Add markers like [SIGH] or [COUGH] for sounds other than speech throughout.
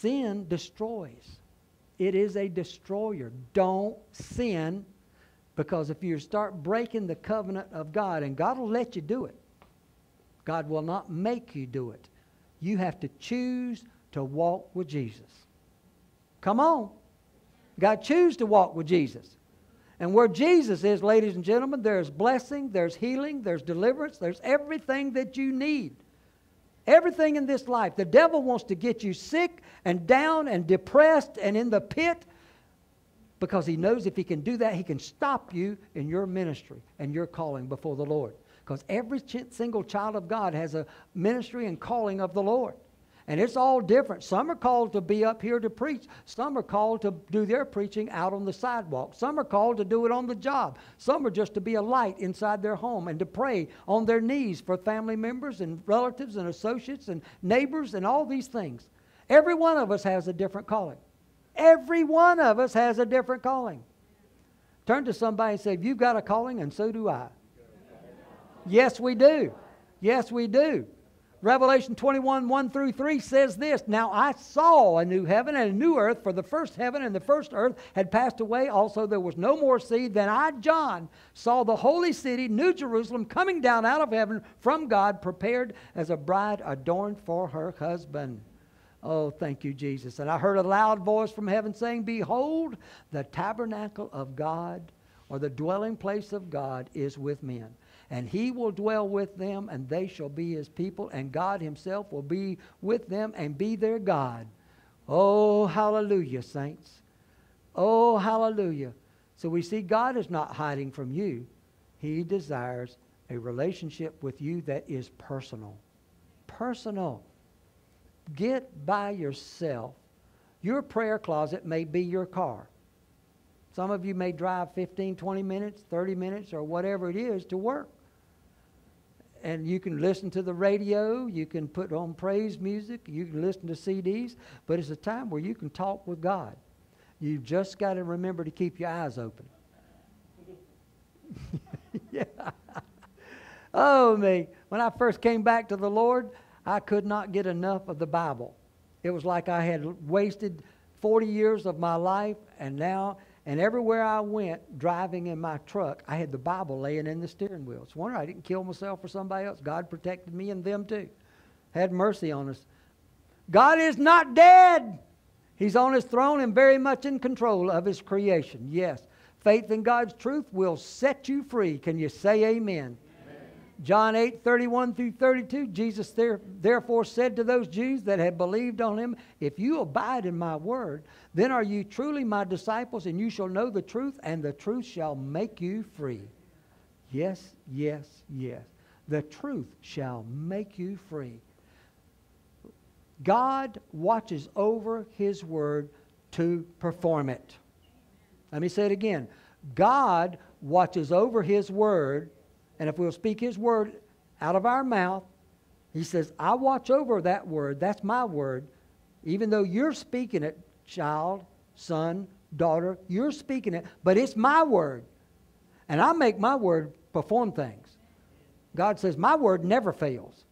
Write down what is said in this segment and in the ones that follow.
sin destroys. It is a destroyer. Don't sin because if you start breaking the covenant of God, and God will let you do it, God will not make you do it. You have to choose to walk with Jesus. Come on. God choose to walk with Jesus. And where Jesus is, ladies and gentlemen, there's blessing, there's healing, there's deliverance, there's everything that you need. Everything in this life. The devil wants to get you sick and down and depressed and in the pit because he knows if he can do that, he can stop you in your ministry and your calling before the Lord. Because every single child of God has a ministry and calling of the Lord. And it's all different. Some are called to be up here to preach. Some are called to do their preaching out on the sidewalk. Some are called to do it on the job. Some are just to be a light inside their home and to pray on their knees for family members and relatives and associates and neighbors and all these things. Every one of us has a different calling. Every one of us has a different calling. Turn to somebody and say, You've got a calling, and so do I. Yes, we do. Yes, we do. Revelation 21, 1 through 3 says this Now I saw a new heaven and a new earth, for the first heaven and the first earth had passed away. Also, there was no more sea. Then I, John, saw the holy city, New Jerusalem, coming down out of heaven from God, prepared as a bride adorned for her husband. Oh, thank you, Jesus. And I heard a loud voice from heaven saying, Behold, the tabernacle of God, or the dwelling place of God, is with men and he will dwell with them, and they shall be his people, and God himself will be with them and be their God. Oh, hallelujah, saints. Oh, hallelujah. So we see God is not hiding from you, he desires a relationship with you that is personal. Personal. Get by yourself. Your prayer closet may be your car. Some of you may drive 15, 20 minutes, 30 minutes, or whatever it is to work and you can listen to the radio, you can put on praise music, you can listen to CDs, but it's a time where you can talk with God. You've just got to remember to keep your eyes open. [LAUGHS] yeah. Oh, me. When I first came back to the Lord, I could not get enough of the Bible. It was like I had wasted 40 years of my life, and now and everywhere I went, driving in my truck, I had the Bible laying in the steering wheel. It's wonder I didn't kill myself or somebody else. God protected me and them too. Had mercy on us. God is not dead. He's on his throne and very much in control of his creation. Yes. Faith in God's truth will set you free. Can you say amen? John 8, 31 through 32, Jesus there, therefore said to those Jews that had believed on him, If you abide in my word, then are you truly my disciples, and you shall know the truth, and the truth shall make you free. Yes, yes, yes. The truth shall make you free. God watches over his word to perform it. Let me say it again. God watches over his word and if we'll speak His word out of our mouth, He says, I watch over that word. That's my word. Even though you're speaking it, child, son, daughter, you're speaking it, but it's my word. And I make my word perform things. God says, My word never fails.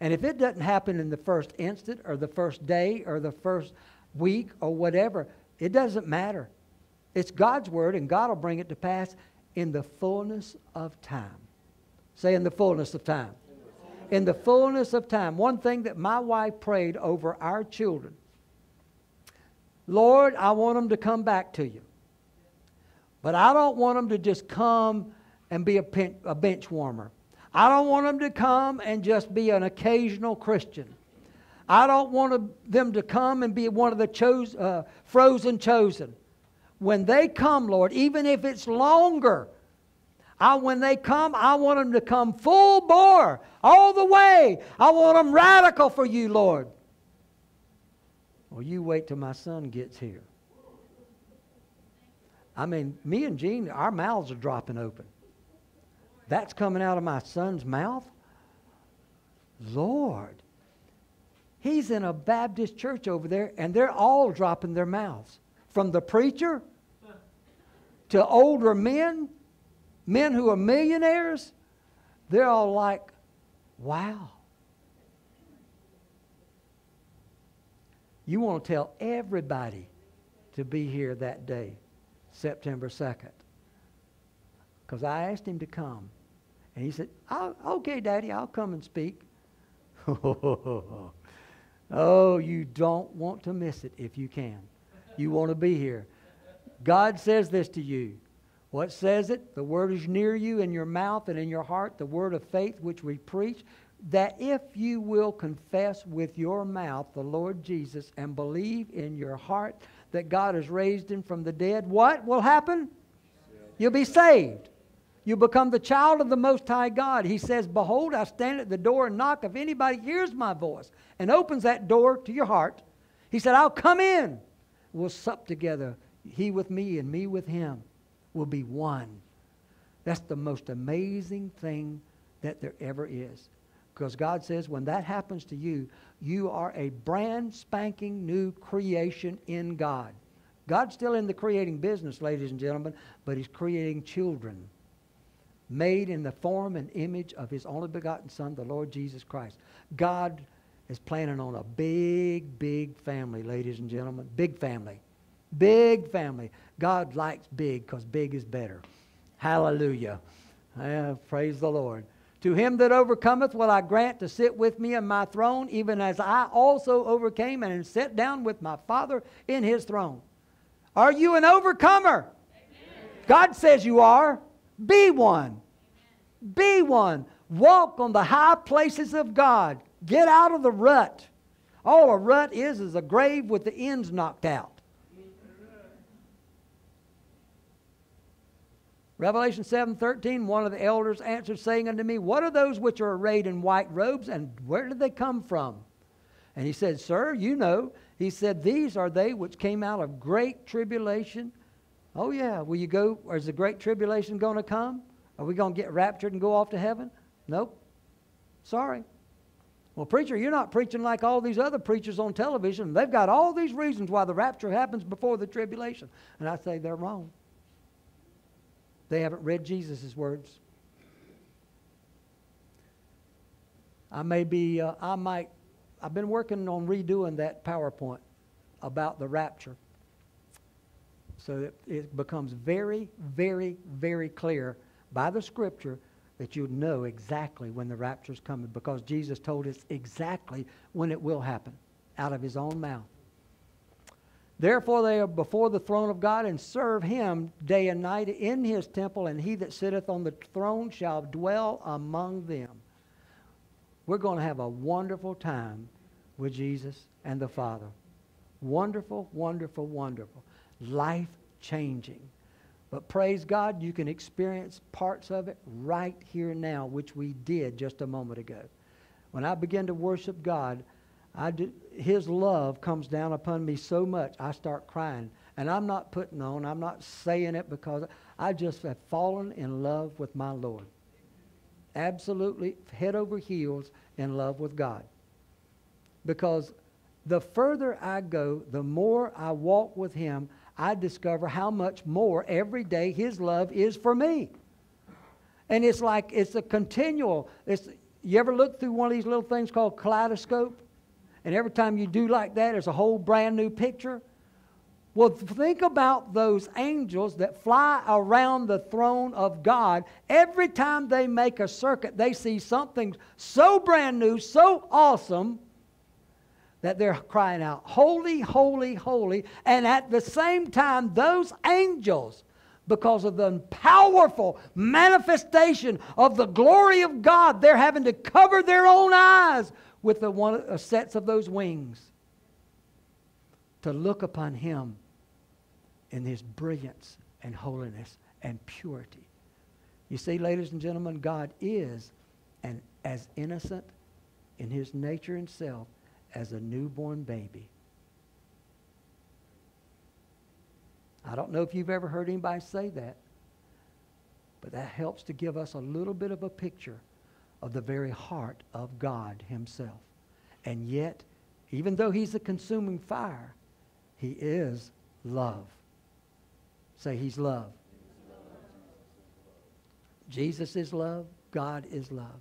And if it doesn't happen in the first instant or the first day or the first week or whatever, it doesn't matter. It's God's word, and God will bring it to pass in the fullness of time. Say, in the fullness of time. In the fullness of time. One thing that my wife prayed over our children Lord, I want them to come back to you. But I don't want them to just come and be a, pen, a bench warmer. I don't want them to come and just be an occasional Christian. I don't want them to come and be one of the chose, uh, frozen chosen when they come, Lord, even if it's longer, I, when they come, I want them to come full bore, all the way. I want them radical for you, Lord. Well, you wait till my son gets here. I mean, me and Jean, our mouths are dropping open. That's coming out of my son's mouth? Lord. He's in a Baptist church over there, and they're all dropping their mouths from the preacher to older men, men who are millionaires, they're all like, wow. You want to tell everybody to be here that day, September 2nd. Because I asked him to come. And he said, oh, okay, Daddy, I'll come and speak. [LAUGHS] oh, you don't want to miss it if you can. You want to be here. God says this to you. What says it? The word is near you in your mouth and in your heart, the word of faith which we preach, that if you will confess with your mouth the Lord Jesus and believe in your heart that God has raised him from the dead, what will happen? You'll be saved. You become the child of the Most High God. He says, Behold, I stand at the door and knock. If anybody hears my voice and opens that door to your heart, He said, I'll come in. We'll sup together. He with me and me with Him will be one. That's the most amazing thing that there ever is. Because God says when that happens to you, you are a brand spanking new creation in God. God's still in the creating business, ladies and gentlemen, but He's creating children made in the form and image of his only begotten Son, the Lord Jesus Christ. God is planning on a big, big family, ladies and gentlemen. Big family. Big family. God likes big because big is better. Hallelujah. Praise the Lord. To him that overcometh will I grant to sit with me in my throne, even as I also overcame and sat down with my Father in his throne. Are you an overcomer? Amen. God says you are. Be one. Be one. Walk on the high places of God. Get out of the rut. All a rut is is a grave with the ends knocked out. Revelation 7:13 one of the elders answered saying unto me what are those which are arrayed in white robes and where did they come from and he said sir you know he said these are they which came out of great tribulation Oh, yeah. Will you go? Or is the great tribulation going to come? Are we going to get raptured and go off to heaven? Nope. Sorry. Well, preacher, you're not preaching like all these other preachers on television. They've got all these reasons why the rapture happens before the tribulation. And I say they're wrong. They haven't read Jesus' words. I may be, uh, I might, I've been working on redoing that PowerPoint about the rapture so that it becomes very, very, very clear by the scripture that you'll know exactly when the rapture is coming because Jesus told us exactly when it will happen out of his own mouth. Therefore, they are before the throne of God and serve him day and night in his temple, and he that sitteth on the throne shall dwell among them. We're going to have a wonderful time with Jesus and the Father. Wonderful, wonderful, wonderful life changing. But praise God, you can experience parts of it right here now, which we did just a moment ago. When I begin to worship God, I do, His love comes down upon me so much, I start crying. And I'm not putting on, I'm not saying it because I just have fallen in love with my Lord. Absolutely head over heels in love with God. Because the further I go, the more I walk with Him, I discover how much more every day His love is for me. And it's like it's a continual. It's, you ever look through one of these little things called kaleidoscope? And every time you do like that, there's a whole brand new picture. Well, think about those angels that fly around the throne of God. Every time they make a circuit, they see something so brand new, so awesome, that they're crying out, Holy, holy, holy. And at the same time, those angels, because of the powerful manifestation of the glory of God, they're having to cover their own eyes with the one, uh, sets of those wings to look upon Him in His brilliance and holiness and purity. You see, ladies and gentlemen, God is an, as innocent in His nature and self as a newborn baby. I don't know if you've ever heard anybody say that, but that helps to give us a little bit of a picture of the very heart of God Himself. And yet, even though He's a consuming fire, He is love. Say, He's love. Jesus is love. God is love.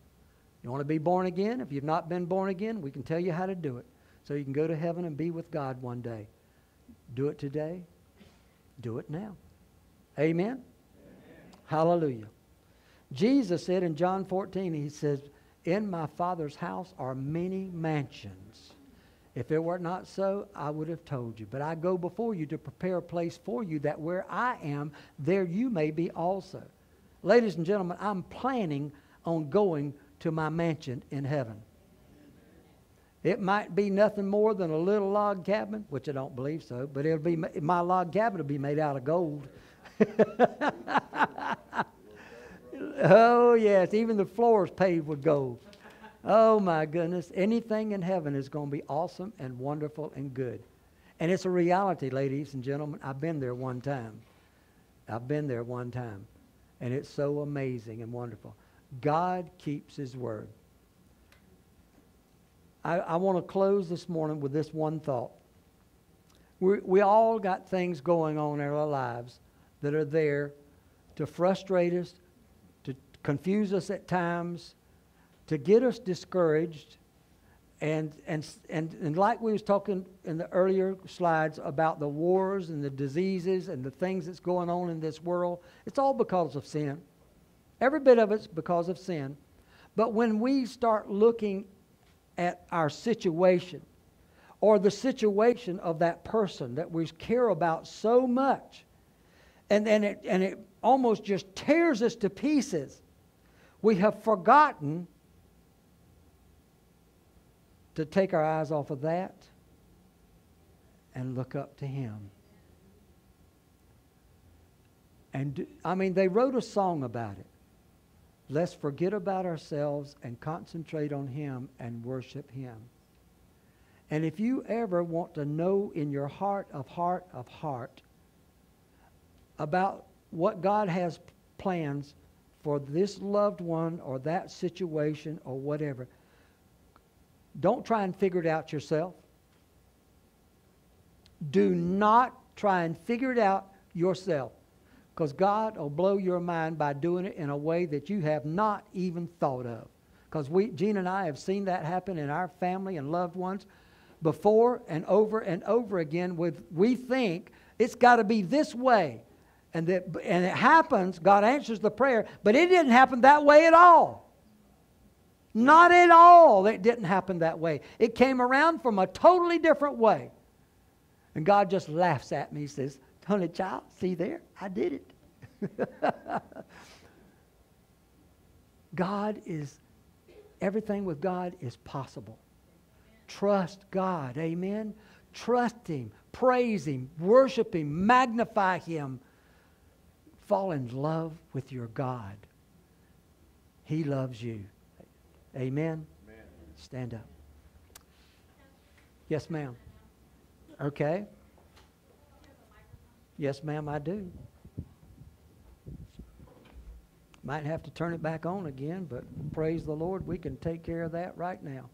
You want to be born again? If you've not been born again, we can tell you how to do it. so you can go to heaven and be with God one day. Do it today. Do it now. Amen? Amen. Hallelujah. Jesus said in John 14, He says, In my Father's house are many mansions. If it were not so, I would have told you. But I go before you to prepare a place for you, that where I am, there you may be also. Ladies and gentlemen, I'm planning on going to my mansion in heaven. It might be nothing more than a little log cabin, which I don't believe so, but it'll be my log cabin will be made out of gold. [LAUGHS] oh yes, even the floor is paved with gold. Oh my goodness, anything in heaven is going to be awesome and wonderful and good. And it's a reality, ladies and gentlemen. I've been there one time. I've been there one time. And it's so amazing and wonderful. God keeps his word. I, I want to close this morning with this one thought. We, we all got things going on in our lives that are there to frustrate us, to confuse us at times, to get us discouraged. And, and, and, and like we was talking in the earlier slides about the wars and the diseases and the things that's going on in this world, it's all because of sin. Every bit of it's because of sin. But when we start looking at our situation or the situation of that person that we care about so much, and, and, it, and it almost just tears us to pieces, we have forgotten to take our eyes off of that and look up to Him. And I mean, they wrote a song about it. Let's forget about ourselves and concentrate on Him and worship Him. And if you ever want to know in your heart of heart of heart about what God has plans for this loved one or that situation or whatever, don't try and figure it out yourself. Do not try and figure it out yourself. Because God will blow your mind by doing it in a way that you have not even thought of. Because we, Gene and I have seen that happen in our family and loved ones before and over and over again with we think it's got to be this way. And, that, and it happens, God answers the prayer, but it didn't happen that way at all. Not at all. It didn't happen that way. It came around from a totally different way. And God just laughs at me. He says, Honey, child, see there? I did it. [LAUGHS] God is, everything with God is possible. Trust God. Amen. Trust Him. Praise Him. Worship Him. Magnify Him. Fall in love with your God. He loves you. Amen. Amen. Stand up. Yes, ma'am. Okay. Yes, ma'am, I do. Might have to turn it back on again, but praise the Lord, we can take care of that right now.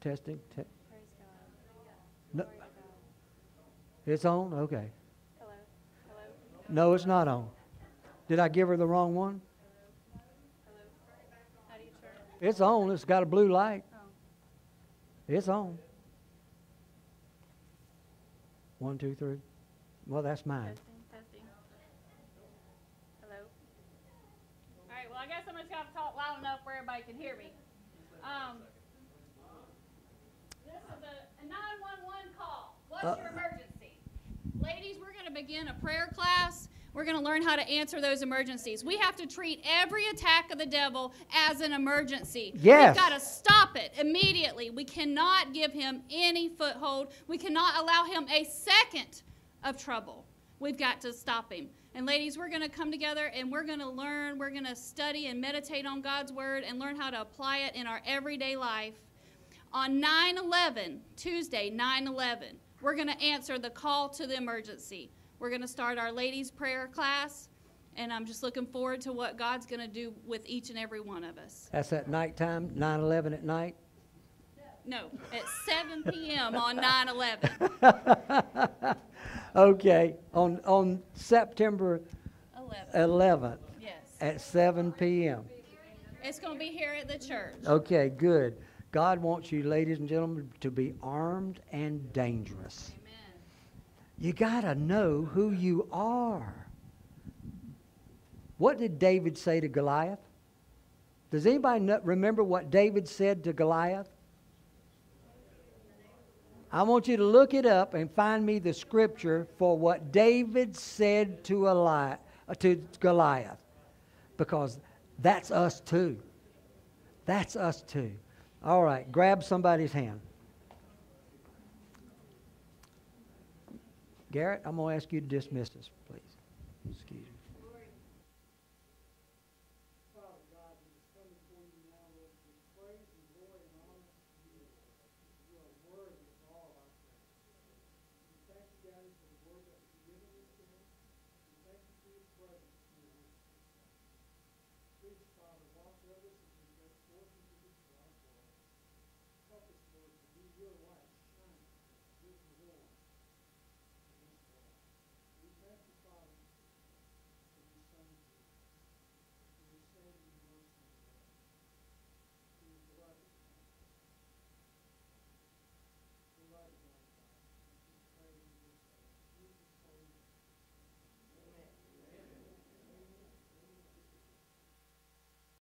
Testing. Te- praise God. No. It's on? Okay. Hello. Hello. No, it's not on. Did I give her the wrong one? It's on. It's got a blue light. Oh. It's on. One, two, three. Well, that's mine. Testing, testing. Hello. All right. Well, I guess I'm just gonna talk loud enough where everybody can hear me. Um, this is a, a 911 call. What's uh, your emergency? Ladies, we're gonna begin a prayer class we're going to learn how to answer those emergencies. We have to treat every attack of the devil as an emergency. Yes. We've got to stop it immediately. We cannot give him any foothold. We cannot allow him a second of trouble. We've got to stop him. And ladies, we're going to come together and we're going to learn, we're going to study and meditate on God's word and learn how to apply it in our everyday life. On 9 11, Tuesday, 9 11, we're going to answer the call to the emergency. We're going to start our ladies' prayer class, and I'm just looking forward to what God's going to do with each and every one of us. That's at nighttime, 9 11 at night? No, at 7 p.m. on 9 11. [LAUGHS] okay, on, on September 11th. 11th yes. at 7 p.m. It's going to be here at the church. Okay, good. God wants you, ladies and gentlemen, to be armed and dangerous. Amen. You got to know who you are. What did David say to Goliath? Does anybody know, remember what David said to Goliath? I want you to look it up and find me the scripture for what David said to, Goliath. Because that's us too. That's us too. All right, grab somebody's hand. Garrett, I'm going to ask you to dismiss us, please. good work.